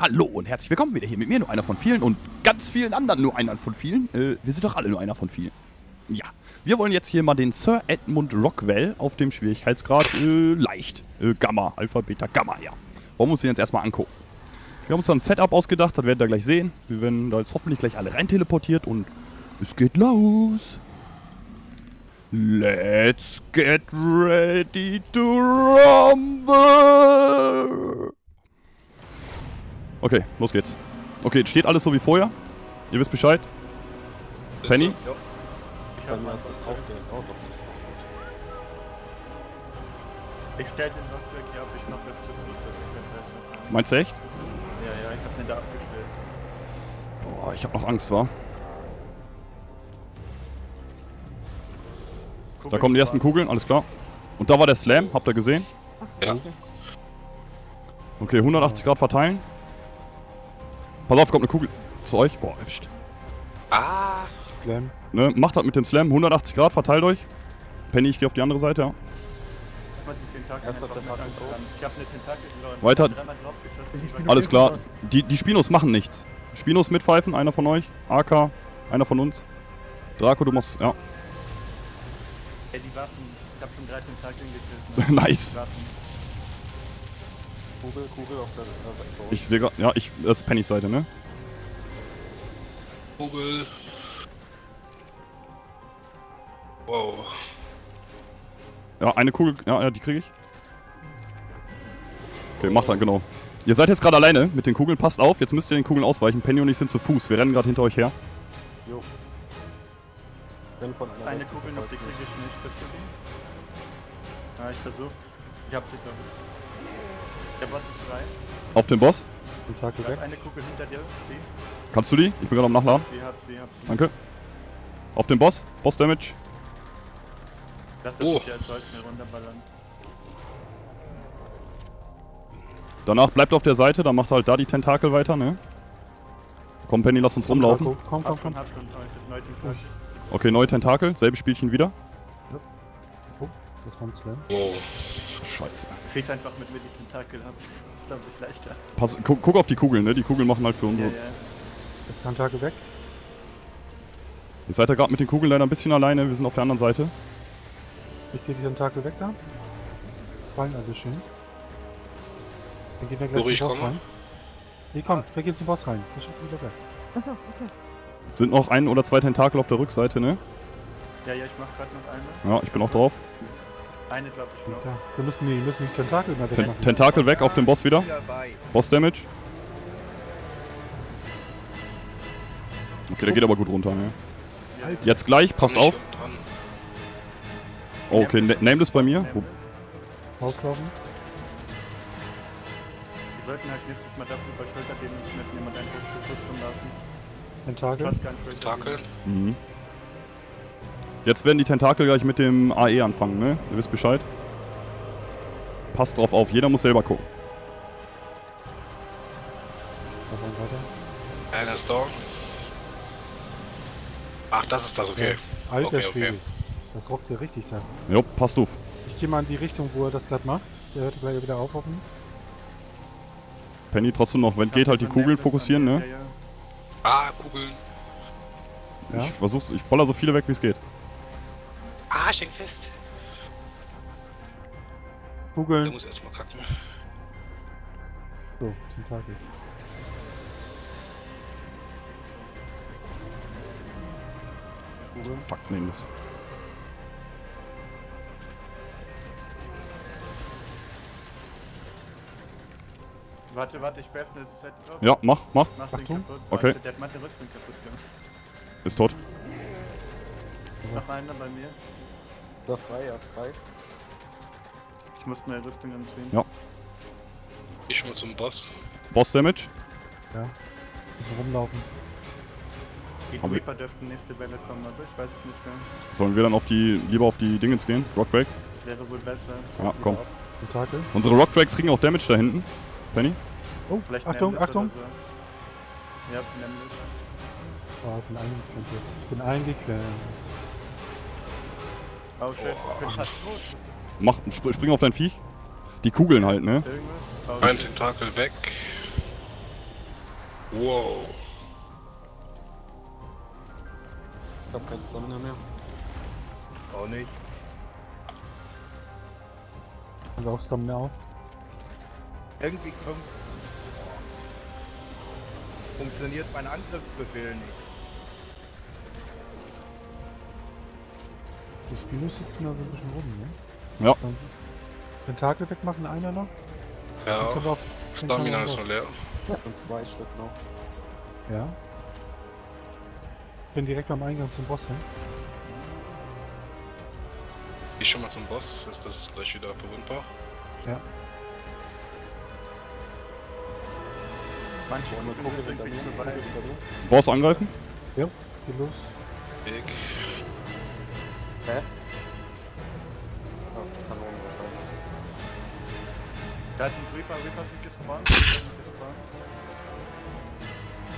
Hallo und herzlich willkommen wieder hier mit mir, nur einer von vielen und ganz vielen anderen nur einer von vielen. Äh, wir sind doch alle nur einer von vielen. Ja, wir wollen jetzt hier mal den Sir Edmund Rockwell auf dem Schwierigkeitsgrad äh, leicht. Äh, Gamma, Alpha, Beta, Gamma, ja. Wollen wir uns den jetzt erstmal angucken. Wir haben uns da ein Setup ausgedacht, das werdet ihr gleich sehen. Wir werden da jetzt hoffentlich gleich alle rein teleportiert und es geht los. Let's get ready to rumble! Okay, los geht's. Okay, jetzt steht alles so wie vorher. Ihr wisst Bescheid. Penny? Ja. Ich habe mal das auch den auch noch nicht. Ich stell den Software hier ab, ich mach das zu Fuß, dass ich besser kann. Meinst du echt? Ja, ja, ich hab den da abgestellt. Boah, ich hab noch Angst, wa? Guck, Da kommen die ersten. Kugeln, alles klar. Und da war der Slam, habt ihr gesehen? Ja. Okay, 180 Grad verteilen. Pass auf, kommt eine Kugel zu euch. Boah, erwischt. Ah! Slam. Ne, macht das mit dem Slam, 180 Grad, verteilt euch. Penny, ich gehe auf die andere Seite, ja. Ich hab eine Tentakel. Weiter. Alles klar. Die, die Spinos machen nichts. Spinos mitpfeifen, einer von euch. AK, einer von uns. Draco, du musst, ja. Ey, die Waffen. Ich hab schon drei Tentakeln gekillt. Ne? nice. Kugel, Kugel auf der Seite. Ich sehe gerade, ja, ich, das ist Pennys Seite, ne? Kugel. Wow. Ja, eine Kugel, ja, ja die kriege ich. Okay, macht dann, genau. Ihr seid jetzt gerade alleine mit den Kugeln, passt auf, jetzt müsst ihr den Kugeln ausweichen. Penny und ich sind zu Fuß, wir rennen gerade hinter euch her. Jo. Wenn von einer Eine Seite Kugel noch, die verfolgt krieg ich nicht. Bist du die? Ja, ich versuch. Ich hab sie doch. Der Boss ist frei. Auf den Boss. Tentakel Da ist weg. eine Kugel hinter dir. Die. Kannst du die? Ich bin gerade am Nachladen. Sie hat sie, hab sie. Danke. Auf den Boss. Boss Damage. Lass das Oh. als Holz mir runterballern. Danach bleibt auf der Seite, dann macht halt da die Tentakel weiter, ne? Komm, Penny, lass uns rumlaufen. Komm, komm, komm. hab schon. Tentakel. Okay, neue Tentakel, selbe Spielchen wieder. Das war ein Slam. Wow. Scheiße. Krieg's einfach mit mir die Tentakel ab. ich leichter. Pass, guck, guck auf die Kugeln, ne? Die Kugeln machen halt für Ja, unsere. ja. Das Tentakel weg. Ihr seid ja gerade mit den Kugeln leider ein bisschen alleine, wir sind auf der anderen Seite. Ich gehe die Tentakel weg da. Fallen also schön. Dann gehen wir gleich ich zum Boss komme. rein. Nee, komm, wir gehen zum Boss rein. Wir schaffen wieder weg. Achso, okay. Sind noch ein oder zwei Tentakel auf der Rückseite, ne? Ja, ja, ich mach grad noch eine. Ja, ich bin auch drauf. Eine glaub ich noch. Wir müssen die, müssen die Tentakel mal Ten wegmachen. Tentakel weg auf den Boss wieder. Boss Damage. Okay, der geht aber gut runter, ne? Jetzt gleich, passt auf. Oh, okay, Na- Nameless bei mir. Wo, Rauslaufen. Wir sollten halt nächstes Mal dafür über Schulter gehen und mitnehmen und einen Druck zu Fuß rumlaufen. Tentakel. Tentakel. mhm. Jetzt werden die Tentakel gleich mit dem AE anfangen, ne? Ihr wisst Bescheid. Passt drauf auf, jeder muss selber gucken. Einer ist down. Ach, das ist das, okay. Alter Okay, okay. Das rockt hier richtig da. Jo, passt auf. Ich gehe mal in die Richtung, wo er das gerade macht. Der hört gleich wieder auf, hoffentlich. Penny trotzdem noch, wenn geht halt die Kugeln fokussieren, ne? Ja, ja. Ah, Kugeln. Ja. Ich versuch's, ich baller so viele weg wie es geht. Ah, ich häng fest. Der Kugeln. muss erstmal kacken. So, Tentakel. Fuck, Nameless. Warte, warte, ich werfe eine Set drauf. Ja, mach, mach. Mach den Achtung. kaputt. Okay. Warte, der hat meine Rüstung kaputt gemacht. Ist tot. Noch einer bei mir. Er frei, er ist frei. Ich muss meine Rüstung anziehen. Ja. Ich mal zum Boss. Boss Damage. Müssen rumlaufen. Die Haben Reaper dürften nächste Welle kommen, aber ich weiß es nicht mehr. Sollen wir dann auf die, lieber auf die Dingens gehen? Rockbreaks? Wäre wohl besser. Ja, komm. Unsere Rockbreaks kriegen auch Damage da hinten. Penny? Oh, Vielleicht Achtung, Achtung. So. Ja, nämlich. Oh, ich bin eingeklemmt jetzt. Ich bin eingeklemmt. Oh shit, ich bin fast tot. Mach, sp spring auf dein Viech. Die Kugeln halt, ne? Irgendwas? Oh, Ein. Tentakel weg. Wow. Ich hab kein Stamina mehr. Auch nicht. Also auch Stamina auf. Irgendwie kommt. Funktioniert mein Angriffsbefehl nicht. Die Spinos sitzen da so ein bisschen rum, ne? Ja. Tentakel wegmachen, einer noch. Ja, wir Stamina ist noch leer. Und zwei Stück noch. Ja. Bin direkt am Eingang zum Boss hin. Ich schon mal zum Boss, ist das gleich wieder verwundbar? Ja. Manche dir? Boss angreifen? Geht los. Weg. Hä? Ah, Kanonen wahrscheinlich. Da ist ein Reaper, Reaper sind gespawnt. Reaper sind gespawnt.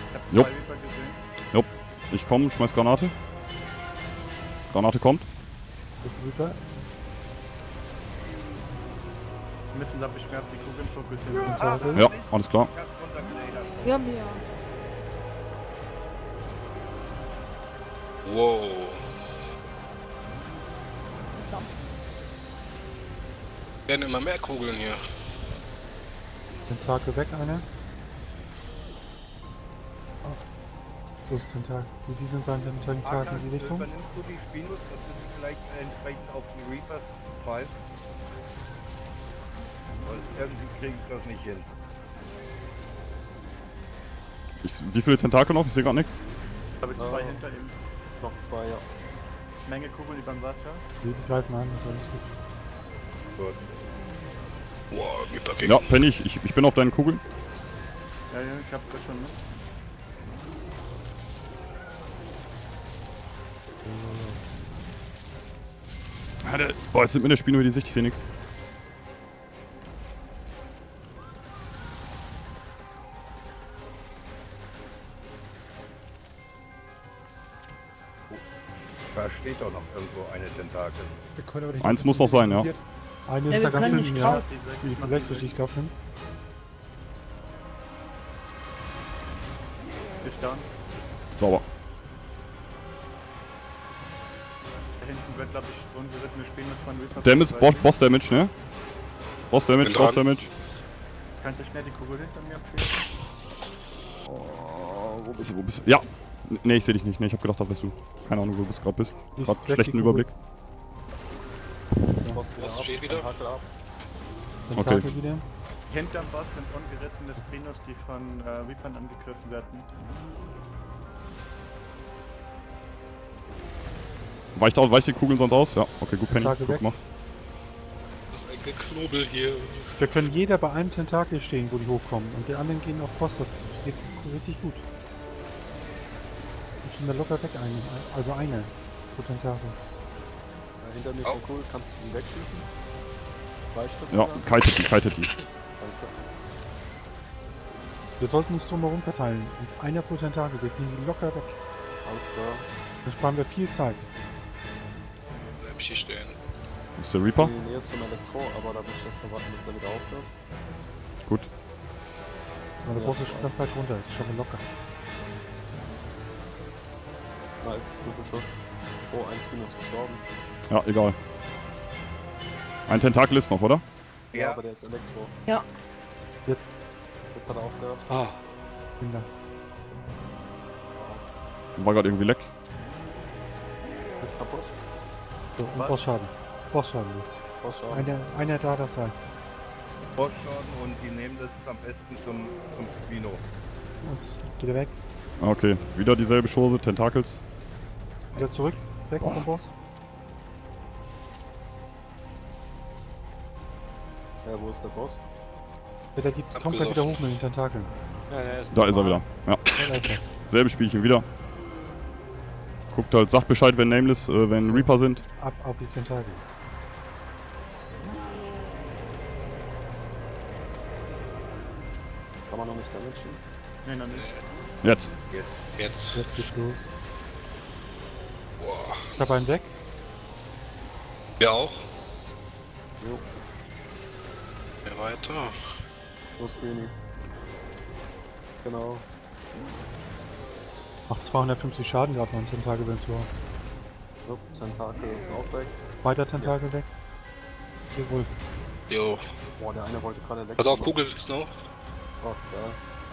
Ich hab zwei. Reaper gesehen. Ich komme, schmeiß Granate. Granate kommt. Das ist Reaper. Wir müssen, mehr auf die Kugeln fokussieren. Ja, alles klar. Ja, mir. Wow. Werden immer mehr Kugeln hier. Tentakel weg, einer. Oh. So ist Tentakel. Die, die sind beim Tentakel in die Richtung. übernimmst du die Spinos, dass du sie vielleicht entsprechend auf die Reapers pfeifst? Weil irgendwie krieg ich das nicht hin. Ich, wie viele Tentakel noch? Ich sehe gerade nichts. Da habe ich zwei Ah. hinter ihm. Noch zwei, ja. Menge Kugeln überm Wasser. Die, die greifen an, das ist alles gut. Gut. Wow, Reaper Ja, Penny, ich, ich, ich bin auf deinen Kugeln. Ja, ja, ich hab das schon der, boah, jetzt sind mir der Spino über die Sicht, ich sehe nichts. Da steht doch noch irgendwo eine Tentakel. Wir können aber nicht Eins muss noch sein, ja. Eine Ja, ist wir da ganz hinten, ja. Die ist elektrisch, ich glaube hin. Ist down. Sauber. Da hinten wird, glaube ich, ungerittene Spinos von Reapers. Damage, Boss, Boss Damage, ne? Boss Damage, Bin Boss dran. Damage. Kannst du schnell die Kugel hinter mir abschießen? Oh, wo bist du, wo bist du? Ja. Ne, ich sehe dich nicht. Ne, ich habe gedacht, da bist du. Keine Ahnung, wo du bist gerade bist. Gerade die schlechten Kugel. Überblick. Was steht wieder? Tentakel wieder. Hinterm Boss sind ungerittene Spinos, die von äh, Reapern angegriffen werden. Weicht, au- weicht die Kugeln sonst aus? Ja, okay, gut, Penny. Tentakel Gut weg. gemacht. Das ist ein Geknobel hier. Wir können jeder bei einem Tentakel stehen, wo die hochkommen. Und die anderen gehen auf Boss. Das geht richtig gut. Wir sind da locker weg, eine. Also eine pro Tentakel. Ja, hinter mir ist Au. eine Kugel. Kannst du die wegschießen? Drei Stück Ja, kitet die, kitet die. Wir sollten uns drumherum verteilen. Und einer pro Tentakel. Wir die locker weg. Alles klar. Dann sparen wir viel Zeit. Bleib ich hier stehen. Ist der In Reaper. die Nähe zum Elektro, aber da muss ich erst mal warten, bis der wieder aufhört. Gut. Aber der Ja, Boss das ist war- ganz weit runter. Das schaffen wir locker. Nice, guter Schuss. Oh, ein Spin ist gestorben. Ja, egal. Ein Tentakel ist noch, oder? Ja, aber der ist Elektro. Jetzt. Jetzt hat er aufgehört. Ah. Vielen Dank. War gerade irgendwie leck. Ist kaputt. So, und Was? Bossschaden. Bossschaden jetzt. Rausschauen. Einer, einer da, das reicht. Bosschaden und die nehmen das am besten zum, zum Spino. Und wieder weg. Ah, Okay, wieder dieselbe Chose, Tentakels. Wieder zurück. Weg Boah. vom Boss. Ja, wo ist der Boss? Ja, der gibt, kommt gleich wieder hoch mit den Tentakeln. Ja, der Da ist er wieder. Ja, ist er. selbe Spielchen wieder. Guckt halt, sagt Bescheid, wenn Nameless, äh, wenn Reaper sind. Ab auf die Tentakel. Kann man noch nicht damagen. Nee, noch nicht. Jetzt. Jetzt. Jetzt geht's los. Boah. Ich habe einen Deck. Wir auch. Jo, Wer weiter? los Greenie. Genau. Macht 250 Schaden gerade noch ein Tentakel zu. Jupp, Tentakel ist auch weg. Weiter Tentakel Yes. weg. Jawohl. Jo. Boah, der eine wollte gerade weg. Pass auf, Kugel ist noch. Oh, geil.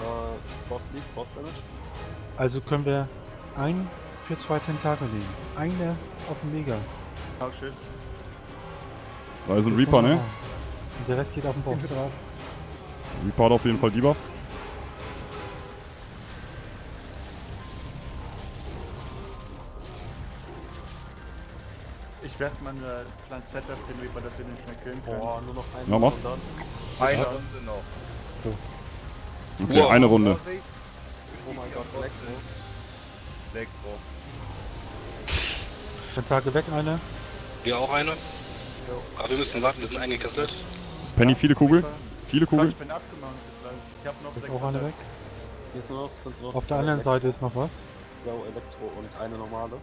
Äh, Boss liegt, Boss Damage. Also können wir ein für zwei Tentakel legen. Einer auf dem Mega. Auch schön. Da ist ein Reaper, ne? Und der Rest geht auf den Boss. Drauf. Reaper hat auf jeden Fall Debuff. Ich werfe mal eine Lanzette auf den Reaper, dass wir den schnell killen können. Boah, nur noch ein. Ja, mach. Eine Runde noch. Okay, Wow. eine Runde. Oh mein Gott, Elektro. Elektro. Tentakel weg, einer. Hier auch eine. Aber wir müssen warten, wir sind eingekesselt. Penny, viele Kugel. Viele Ich Kugel. bin abgemacht. Ich habe noch Ist sechs. auch eine weg. Hier ist nur noch, sind noch Auf der anderen Elektro- Seite ist noch was. Ja, Elektro und eine normale.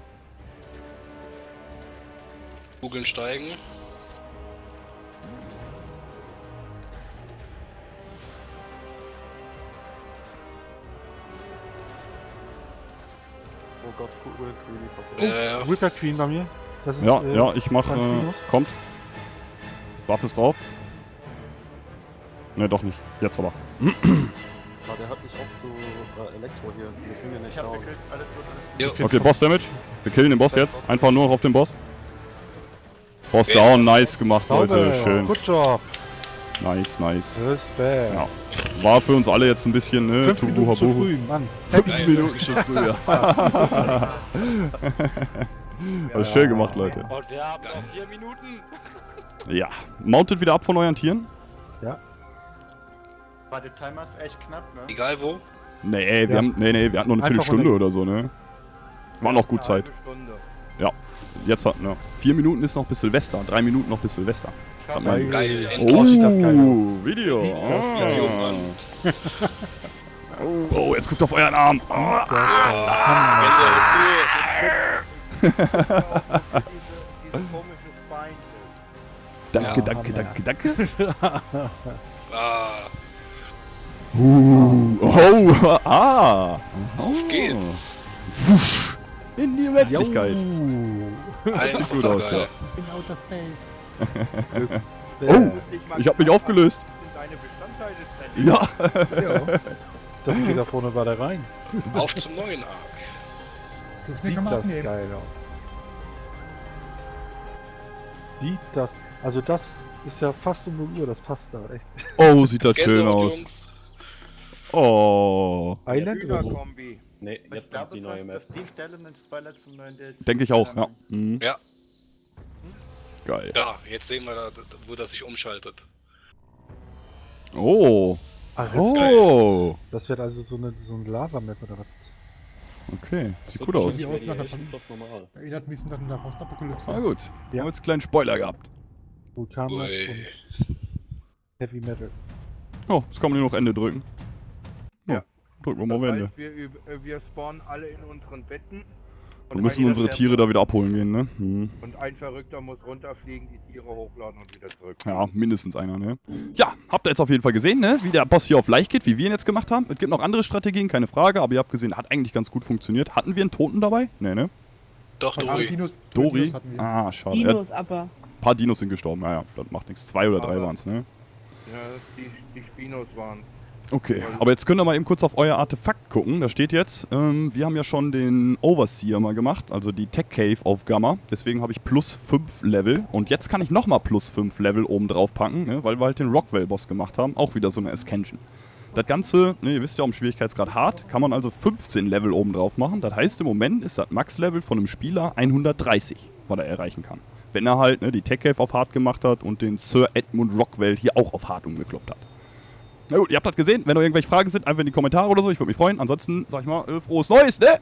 Kugeln steigen. Oh Gott, Kugel, Greedy, was Oh, Ja, ja. Reaper Queen bei mir. Das ist, Ja, äh, ja, ich mach. Äh, kommt. Waffe ist drauf. Ne, doch nicht. Jetzt aber. Ja, der hat mich auch zu äh, Elektro hier. Wir kriegen ja nicht Ich hab down. gekillt. Alles gut, alles gut. Okay, Boss Damage. Wir killen den Boss jetzt. Einfach nur noch auf den Boss. Boss down, nice gemacht, Leute. Schön. Good job. Nice, nice. Respekt. Ja. War für uns alle jetzt ein bisschen, ne? Fünf Minuten zu früh, Mann. Fünf. Minuten schon früher. Aber schön gemacht, Leute. Und wir haben noch vier Minuten. Ja. Mountet wieder ab von euren Tieren? War der Timer ist echt knapp, ne? Egal wo. Nee, ey, wir Ja. haben, nee, nee, wir hatten nur eine Einfach Viertelstunde oder so, ne? War noch gut Zeit. Jetzt hat, ne. Vier Minuten ist noch bis Silvester. Drei Minuten noch bis Silvester. Hat man- Geil. Oh, das geil aus. Video. Sieht das Ah. geil aus. Mann. Oh, oh, jetzt guckt auf euren Arm. Ah. Diese komische Bein. Danke, Ja. danke, danke, danke. Uh, oh, ah. auf geht's. Wusch. In die Redlichkeit. Einfach gut aus, geil. In Outer Space. Oh, ich hab mich aufgelöst. Ja. Das geht da vorne weiter rein. Auf zum neuen Arc. Das Sieht das abnehmen. geil aus. Sieht das. Also das ist ja fast um 0 Uhr, das passt da echt. Oh, sieht das schön aus. Oh. Island oder wo? Überkombi. Nee, Ich jetzt glaube kommt die neue Map. dass die Stelle einen Spoiler zum neuen DLC Denke ich auch, ja. Mhm. Ja. Geil. Ja, jetzt sehen wir, da, wo das sich umschaltet. Oh. Ach, das, Oh. das wird also so eine, so eine Lava-Map oder was? Okay, sieht So gut aus. Wie aus nach plus normal. Erinnert mich an der Postapokalypse. Na gut. Ja. Haben jetzt einen kleinen Spoiler gehabt. Vulkan und Heavy Metal. Oh, jetzt kann man nur noch Ende drücken. Drücken wir mal auf Ende. wir, äh, wir spawnen alle in unseren Betten. Wir müssen unsere Tiere da wieder abholen gehen, ne? Hm. Und ein Verrückter muss runterfliegen, die Tiere hochladen und wieder zurück. Ja, mindestens einer, ne? Ja, habt ihr jetzt auf jeden Fall gesehen, ne? Wie der Boss hier auf leicht geht, wie wir ihn jetzt gemacht haben. Es gibt noch andere Strategien, keine Frage, aber ihr habt gesehen, hat eigentlich ganz gut funktioniert. Hatten wir einen Toten dabei? Ne, ne? Doch, Dori. Dinos, Dori? Dinos hatten wir. Ah, schade. Dinos aber. ein paar Dinos sind gestorben, naja, das macht nichts. Zwei oder drei Aber- waren es, ne? Ja, die, die Spinos waren. Okay, aber jetzt könnt ihr mal eben kurz auf euer Artefakt gucken. Da steht jetzt, ähm, wir haben ja schon den Overseer mal gemacht, also die Tech Cave auf Gamma. Deswegen habe ich plus 5 Level. Und jetzt kann ich nochmal plus 5 Level oben drauf packen, ne, weil wir halt den Rockwell-Boss gemacht haben. Auch wieder so eine Ascension. Das Ganze, ne, ihr wisst ja, um Schwierigkeitsgrad hart, kann man also 15 Level oben drauf machen. Das heißt, im Moment ist das Max-Level von einem Spieler 130, was er erreichen kann. Wenn er halt ne, die Tech Cave auf hart gemacht hat und den Sir Edmund Rockwell hier auch auf hart umgekloppt hat. Na gut, ihr habt das gesehen. Wenn noch irgendwelche Fragen sind, einfach in die Kommentare oder so. Ich würde mich freuen. Ansonsten sag ich mal, äh, frohes Neues, ne?